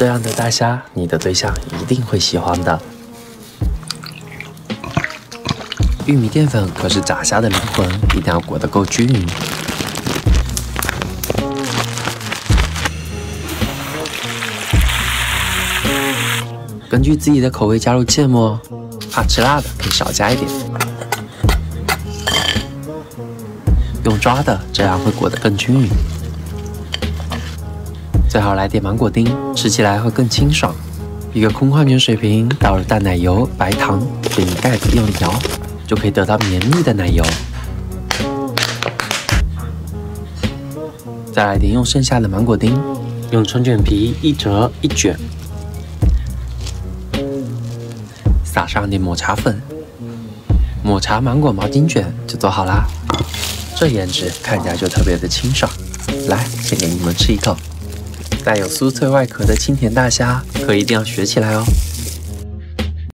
这样的大虾，你的对象一定会喜欢的。玉米淀粉可是炸虾的灵魂，一定要裹得够均匀。根据自己的口味加入芥末，怕吃辣的可以少加一点。用抓的，这样会裹得更均匀。最好来点芒果丁，吃起来会更清爽。一个空矿泉水瓶，倒入淡奶油、白糖，拧盖子用力摇，就可以得到绵密的奶油。再来点用剩下的芒果丁，用春卷皮一折一卷。撒上点抹茶粉，抹茶芒果毛巾卷就做好啦。这颜值看起来就特别的清爽。来，先给你们吃一口，带有酥脆外壳的清甜大虾，可一定要学起来哦。